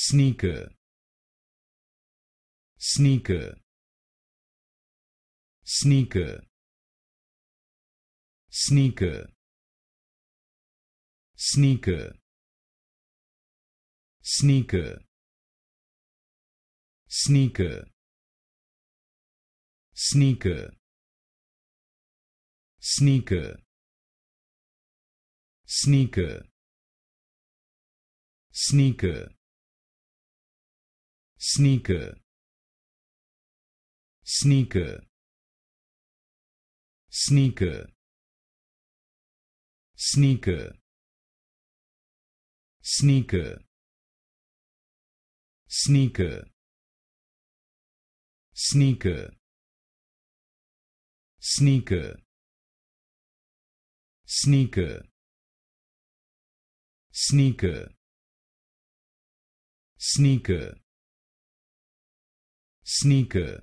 sneaker sneaker sneaker sneaker sneaker sneaker sneaker sneaker sneaker sneaker sneaker sneaker sneaker sneaker sneaker sneaker sneaker sneaker sneaker sneaker sneaker sneaker sneaker